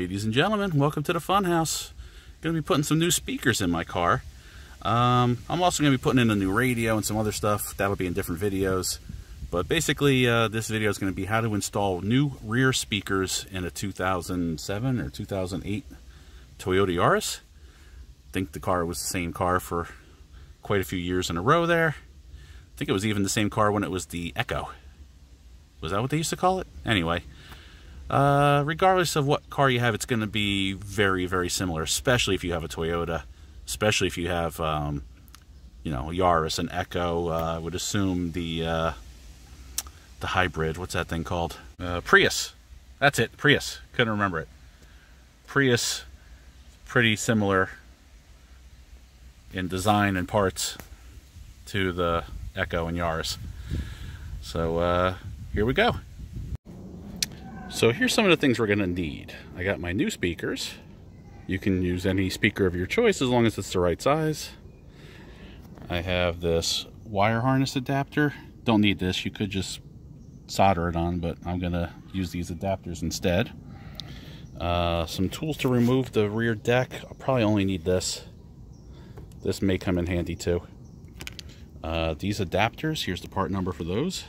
Ladies and gentlemen, welcome to the Funhouse. Going to be putting some new speakers in my car. Um, I'm also going to be putting in a new radio and some other stuff. That'll be in different videos. But basically, uh, this video is going to be how to install new rear speakers in a 2007 or 2008 Toyota Yaris. I think the car was the same car for quite a few years in a row there. I think it was even the same car when it was the Echo. Was that what they used to call it? Anyway, uh, regardless of what car you have, it's going to be very, very similar, especially if you have a Toyota, especially if you have, um, you know, Yaris and Echo. Uh, I would assume the uh, the hybrid. What's that thing called? Uh, Prius. That's it. Prius. Couldn't remember it. Prius. Pretty similar in design and parts to the Echo and Yaris. So uh, here we go. So here's some of the things we're going to need. I got my new speakers. You can use any speaker of your choice as long as it's the right size. I have this wire harness adapter. Don't need this. You could just solder it on, but I'm going to use these adapters instead. Uh, some tools to remove the rear deck. I'll probably only need this. This may come in handy too. Uh, these adapters, here's the part number for those.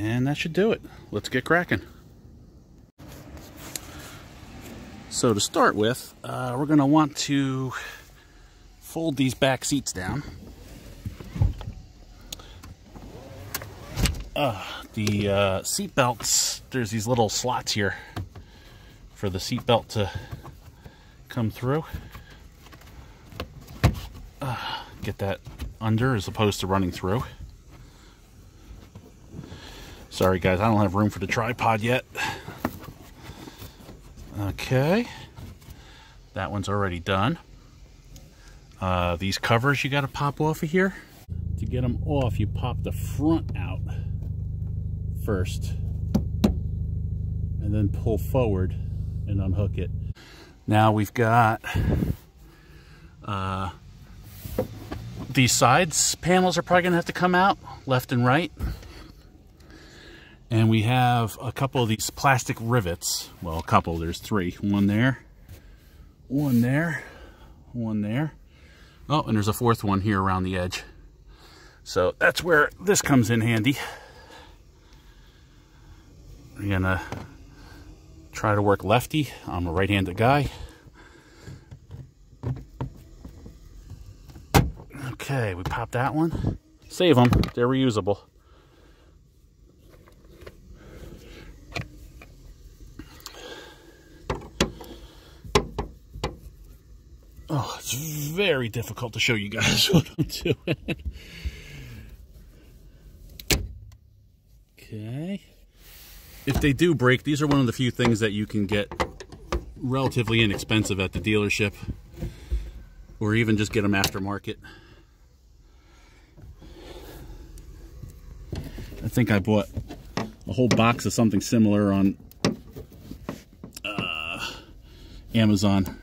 And that should do it. Let's get cracking. So to start with, uh, we're going to want to fold these back seats down. Uh, the uh, seat belts, there's these little slots here for the seat belt to come through. Uh, get that under as opposed to running through. Sorry guys, I don't have room for the tripod yet. Okay. That one's already done. Uh, these covers you got to pop off of here. To get them off, you pop the front out first. And then pull forward and unhook it. Now we've got uh, these sides panels are probably going to have to come out left and right. And we have a couple of these plastic rivets. Well, a couple, there's three. One there, one there, one there. Oh, and there's a fourth one here around the edge. So that's where this comes in handy. We're gonna try to work lefty. I'm a right-handed guy. Okay, we pop that one. Save them, they're reusable. Oh, it's very difficult to show you guys what I'm doing. okay. If they do break, these are one of the few things that you can get relatively inexpensive at the dealership or even just get them aftermarket. I think I bought a whole box of something similar on uh, Amazon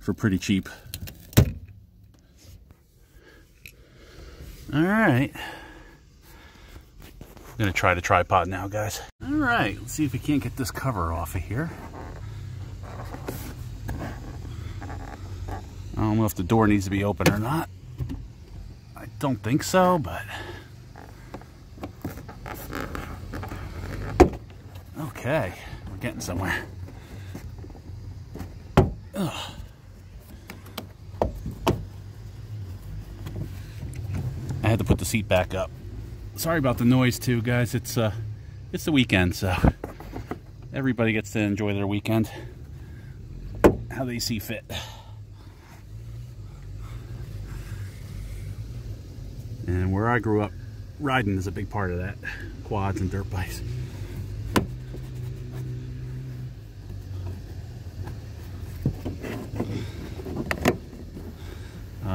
for pretty cheap. All right. I'm gonna try the tripod now, guys. All right, let's see if we can't get this cover off of here. I don't know if the door needs to be open or not. I don't think so, but... Okay, we're getting somewhere. Ugh. Had to put the seat back up. Sorry about the noise too, guys. It's uh, it's the weekend, so everybody gets to enjoy their weekend how they see fit. And where I grew up, riding is a big part of that. Quads and dirt bikes.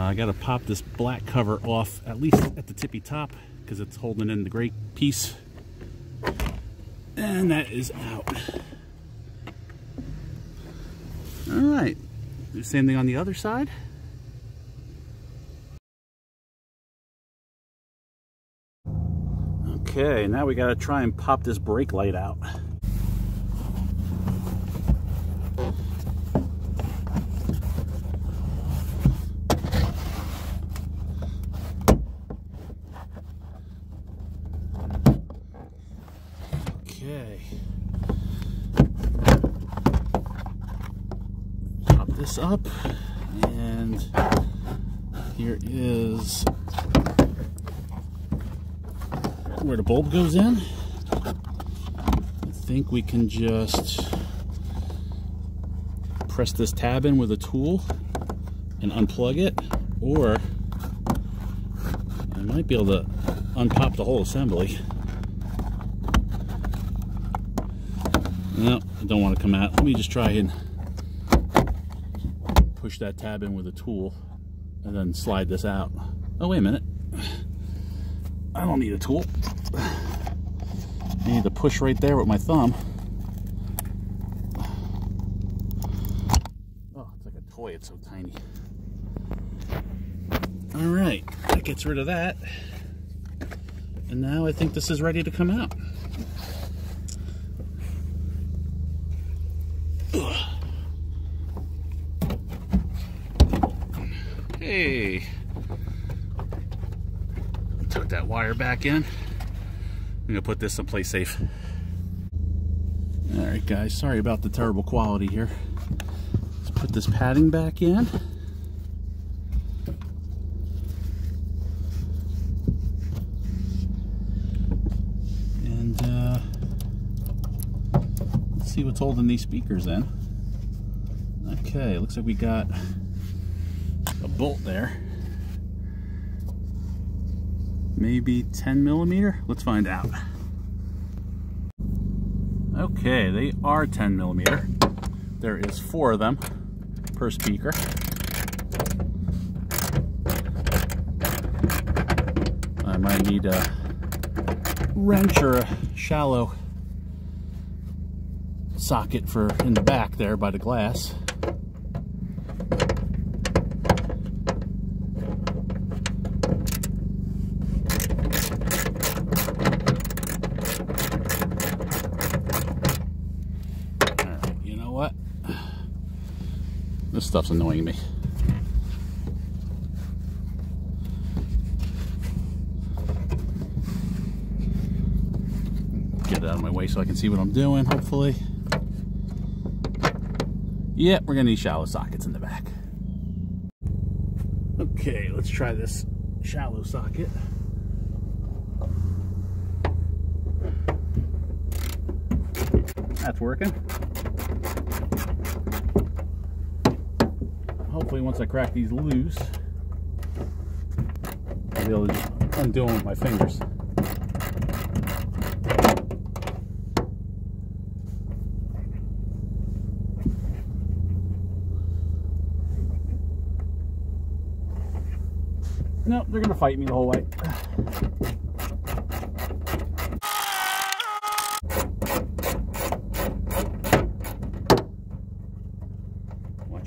I got to pop this black cover off, at least at the tippy top, because it's holding in the gray piece. And that is out. All right, do the same thing on the other side. Okay, now we got to try and pop this brake light out. Okay. Pop this up and here is where the bulb goes in. I think we can just press this tab in with a tool and unplug it or I might be able to unpop the whole assembly. No, I don't want to come out. Let me just try and push that tab in with a tool and then slide this out. Oh, wait a minute. I don't need a tool. I need to push right there with my thumb. Oh, it's like a toy. It's so tiny. All right, that gets rid of that. And now I think this is ready to come out. Hey. Tuck that wire back in. I'm gonna put this someplace safe. All right, guys, sorry about the terrible quality here. Let's put this padding back in. And uh, let's see what's holding these speakers in. Okay, looks like we got bolt there. Maybe 10 millimeter? Let's find out. Okay, they are 10 millimeter. There is four of them per speaker. I might need a wrench or a shallow socket for in the back there by the glass. This stuff's annoying me. Get it out of my way so I can see what I'm doing, hopefully. Yeah, we're gonna need shallow sockets in the back. Okay, let's try this shallow socket. That's working. Hopefully once I crack these loose, I'll be able to undo them with my fingers. No, nope, they're gonna fight me the whole way.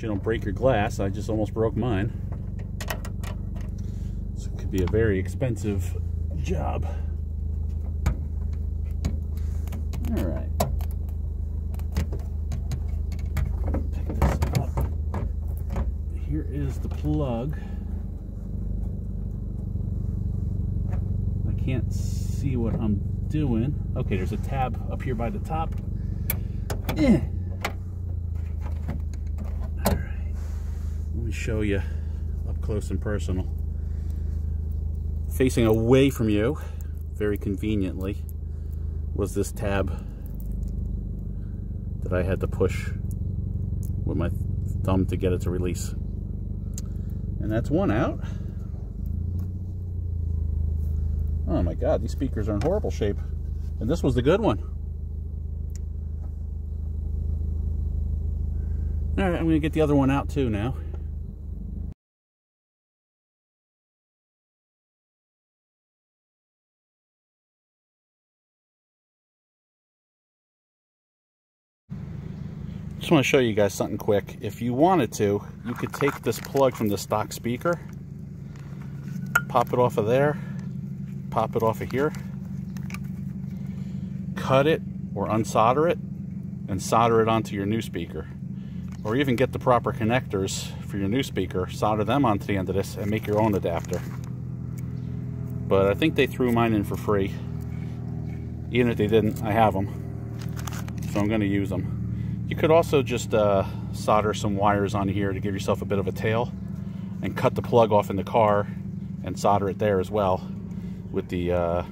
you don't break your glass. I just almost broke mine. So it could be a very expensive job. All right. Here is the plug. I can't see what I'm doing. Okay, there's a tab up here by the top. Eh. Me show you up close and personal. Facing away from you, very conveniently, was this tab that I had to push with my thumb to get it to release. And that's one out. Oh my god, these speakers are in horrible shape. And this was the good one. Alright, I'm going to get the other one out too now. Want to show you guys something quick. If you wanted to, you could take this plug from the stock speaker, pop it off of there, pop it off of here, cut it or unsolder it, and solder it onto your new speaker. or even get the proper connectors for your new speaker, solder them onto the end of this, and make your own adapter. But I think they threw mine in for free. Even if they didn't, I have them. So I'm going to use them. You could also just uh, solder some wires on here to give yourself a bit of a tail and cut the plug off in the car and solder it there as well with the uh,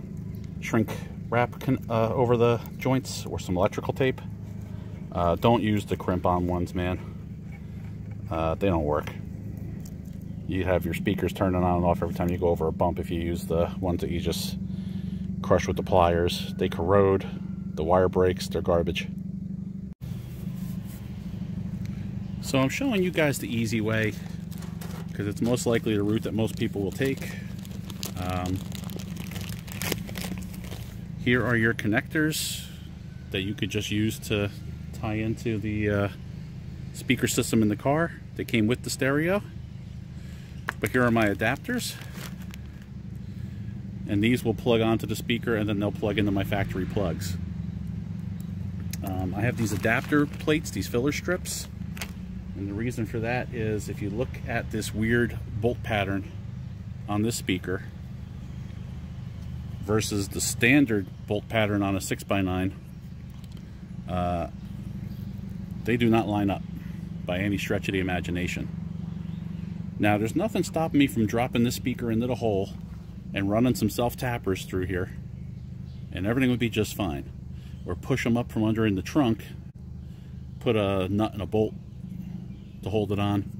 shrink wrap uh, over the joints or some electrical tape. Uh, don't use the crimp-on ones, man. Uh, they don't work. You have your speakers turning on and off every time you go over a bump if you use the ones that you just crush with the pliers. They corrode, the wire breaks, they're garbage. So I'm showing you guys the easy way because it's most likely the route that most people will take. Um, here are your connectors that you could just use to tie into the uh, speaker system in the car. They came with the stereo. But here are my adapters. And these will plug onto the speaker and then they'll plug into my factory plugs. Um, I have these adapter plates, these filler strips. And the reason for that is if you look at this weird bolt pattern on this speaker, versus the standard bolt pattern on a 6x9, uh, they do not line up by any stretch of the imagination. Now, there's nothing stopping me from dropping this speaker into the hole and running some self-tappers through here, and everything would be just fine. Or push them up from under in the trunk, put a nut and a bolt to hold it on.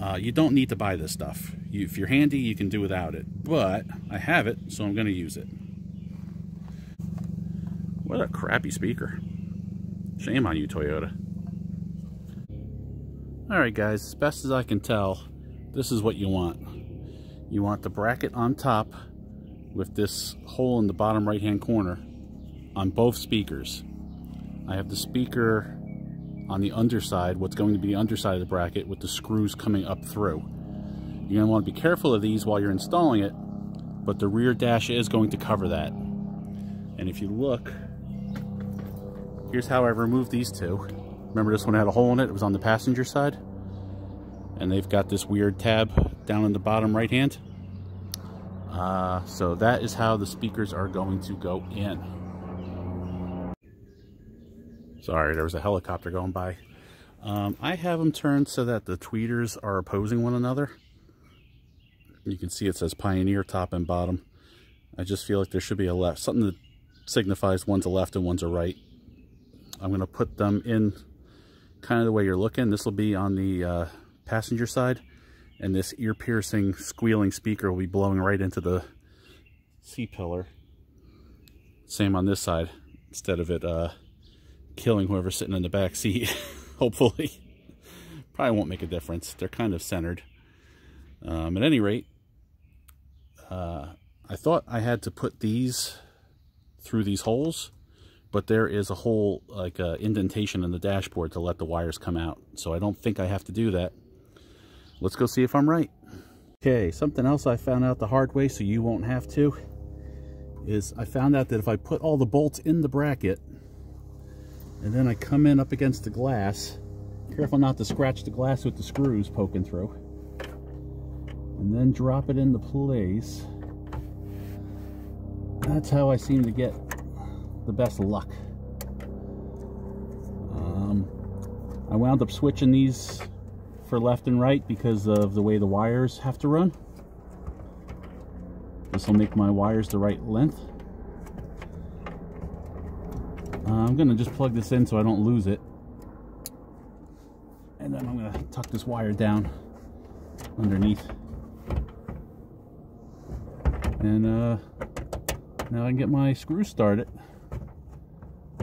Uh, you don't need to buy this stuff. You, if you're handy, you can do without it. But I have it, so I'm going to use it. What a crappy speaker. Shame on you, Toyota. Alright guys, as best as I can tell, this is what you want. You want the bracket on top with this hole in the bottom right hand corner on both speakers. I have the speaker on the underside, what's going to be the underside of the bracket with the screws coming up through. You're going to want to be careful of these while you're installing it, but the rear dash is going to cover that. And if you look, here's how I removed these two. Remember this one had a hole in it, it was on the passenger side. And they've got this weird tab down in the bottom right hand. Uh, so that is how the speakers are going to go in. Sorry, there was a helicopter going by. Um, I have them turned so that the tweeters are opposing one another. You can see it says Pioneer top and bottom. I just feel like there should be a left, something that signifies one's a left and one's a right. I'm going to put them in kind of the way you're looking. This will be on the uh, passenger side, and this ear-piercing, squealing speaker will be blowing right into the C-pillar. Same on this side, instead of it uh, killing whoever's sitting in the back seat, hopefully. Probably won't make a difference. They're kind of centered. Um, at any rate, uh, I thought I had to put these through these holes, but there is a hole, like a indentation in the dashboard to let the wires come out. So I don't think I have to do that. Let's go see if I'm right. Okay, something else I found out the hard way so you won't have to is I found out that if I put all the bolts in the bracket and then I come in up against the glass, careful not to scratch the glass with the screws poking through, and then drop it into place. That's how I seem to get the best luck. Um, I wound up switching these for left and right because of the way the wires have to run. This will make my wires the right length. Uh, I'm to just plug this in so I don't lose it. And then I'm to tuck this wire down underneath. And uh, now I can get my screw started.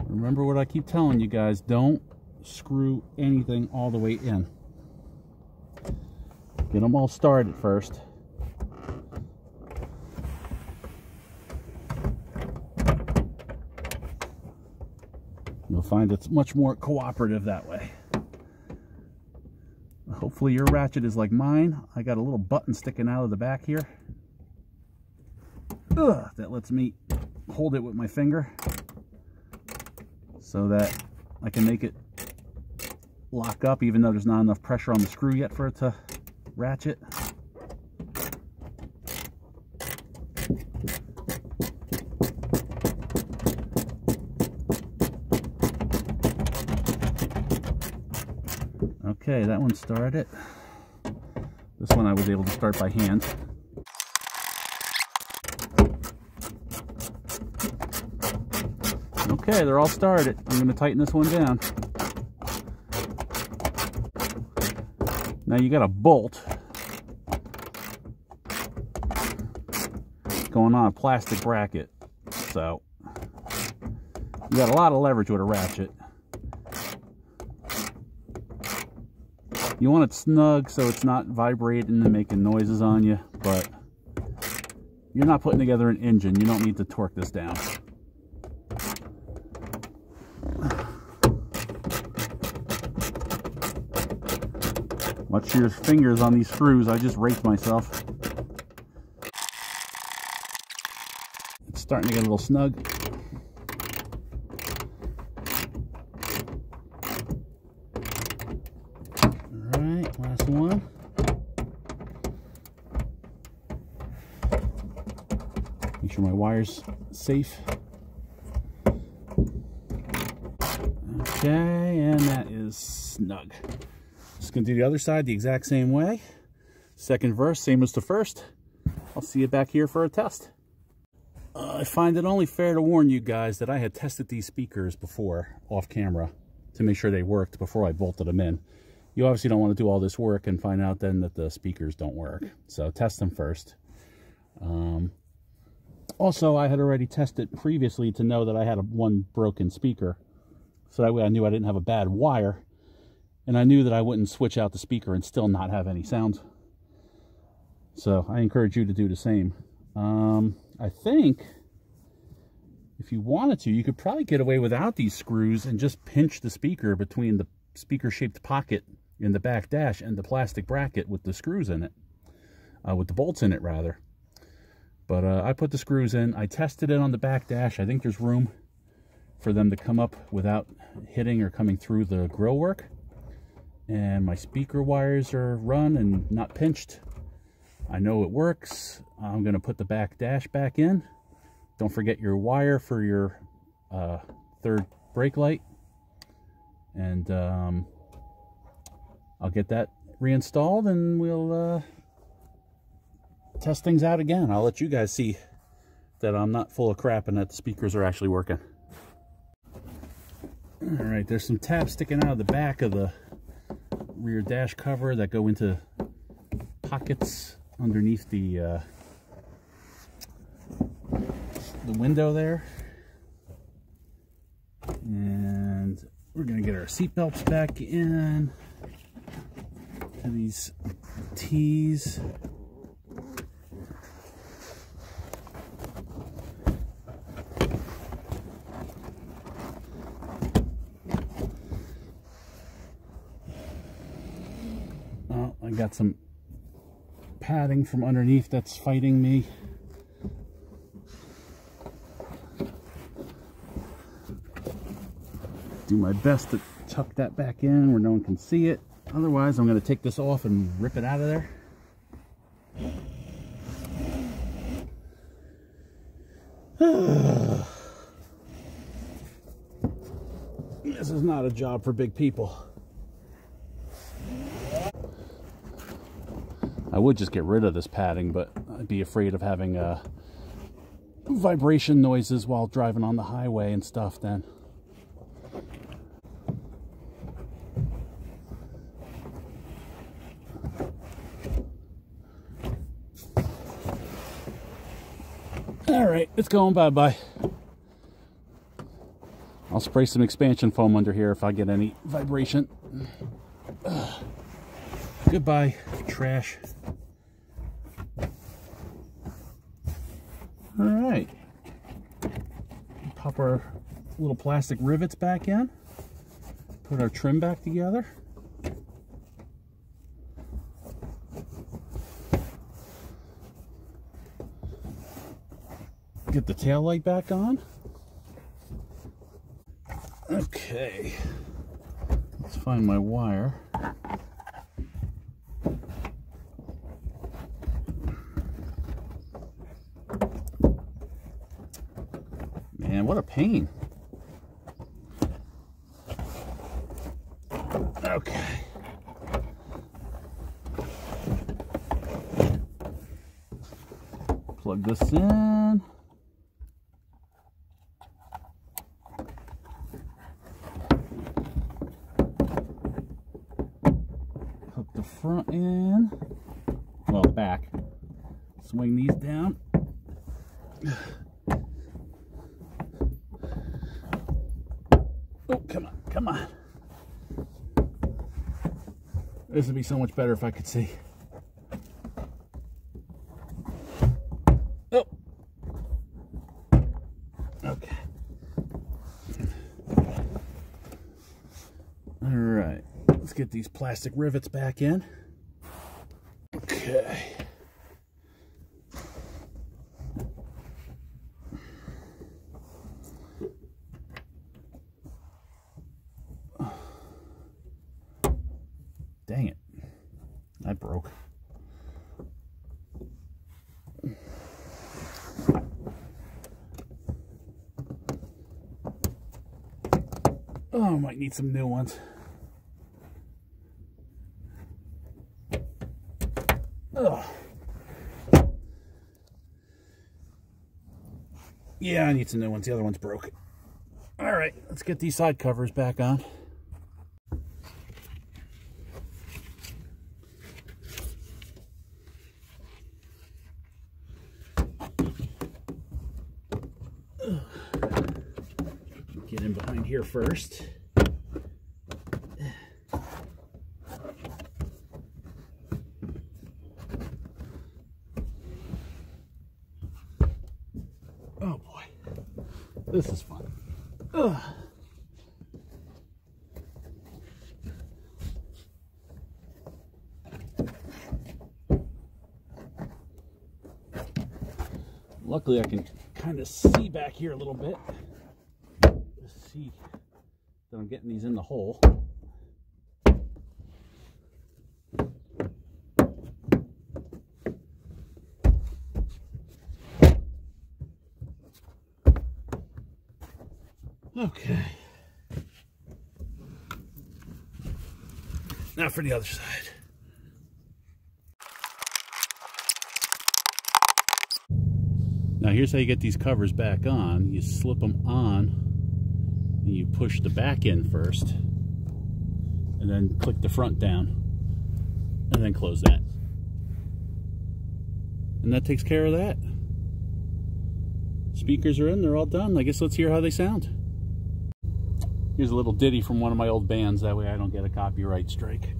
Remember what I keep telling you guys, don't screw anything all the way in. Get them all started first. Find it's much more cooperative that way. Hopefully your ratchet is like mine. I got a little button sticking out of the back here. Ugh, that lets me hold it with my finger so that I can make it lock up even though there's not enough pressure on the screw yet for it to ratchet. Okay, that one started. This one I was able to start by hand. Okay, they're all started. I'm to tighten this one down. Now you got a bolt going on a plastic bracket. So you got a lot of leverage with a ratchet. You want it snug so it's not vibrating and making noises on you, but you're not putting together an engine. You don't need to torque this down. Watch your fingers on these screws. I just raked myself. It's starting to get a little snug. Alright, last one. Make sure my wire's safe. Okay, and that is snug. Just gonna do the other side the exact same way. Second verse, same as the first. I'll see you back here for a test. Uh, I find it only fair to warn you guys that I had tested these speakers before off camera to make sure they worked before I bolted them in. You obviously don't want to do all this work and find out then that the speakers don't work. So test them first. Um, also, I had already tested previously to know that I had a one broken speaker. So that way I knew I didn't have a bad wire and I knew that I wouldn't switch out the speaker and still not have any sound. So I encourage you to do the same. Um, I think if you wanted to, you could probably get away without these screws and just pinch the speaker between the speaker-shaped pocket in the back dash and the plastic bracket with the screws in it, uh, with the bolts in it, rather. But uh, I put the screws in. I tested it on the back dash. I think there's room for them to come up without hitting or coming through the grill work and my speaker wires are run and not pinched. I know it works. I'm going to put the back dash back in. Don't forget your wire for your uh, third brake light. And um, I'll get that reinstalled and we'll uh, test things out again. I'll let you guys see that I'm not full of crap and that the speakers are actually working. All right, there's some tabs sticking out of the back of the rear dash cover that go into pockets underneath the uh, the window there. And we're to get our seat belts back in to these T's. I got some padding from underneath that's fighting me. Do my best to tuck that back in where no one can see it. Otherwise, I'm going to take this off and rip it out of there. this is not a job for big people. I would just get rid of this padding, but I'd be afraid of having uh, vibration noises while driving on the highway and stuff then. All right, it's going bye-bye. I'll spray some expansion foam under here if I get any vibration. Ugh. Goodbye, trash. All right. Pop our little plastic rivets back in. Put our trim back together. Get the tail light back on. Okay. Let's find my wire. Man, what a pain. Okay. Plug this in. Hook the front in. Well, back. Swing these down. Oh, come on, come on. This would be so much better if I could see. Oh. Okay. All right. Let's get these plastic rivets back in. Okay. Dang it. That broke. Oh, I might need some new ones. Yeah, I need some new ones. The other one's broke. All right, let's get these side covers back on. Get in behind here first. Oh boy, is fun. Ugh. Luckily I can kind of see back here a little bit. Just see that I'm getting these in the hole. Okay. Now for the other side. Now here's how you get these covers back on. You slip them on and you push the back in first and then click the front down and then close that. And that takes care of that. Speakers are in, they're all done. I guess let's hear how they sound. Here's a little ditty from one of my old bands, that way I don't get a copyright strike.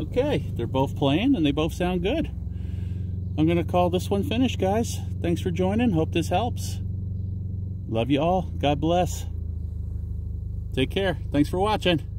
Okay, they're both playing and they both sound good. I'm going to call this one finished, guys. Thanks for joining. Hope this helps. Love you all. God bless. Take care. Thanks for watching.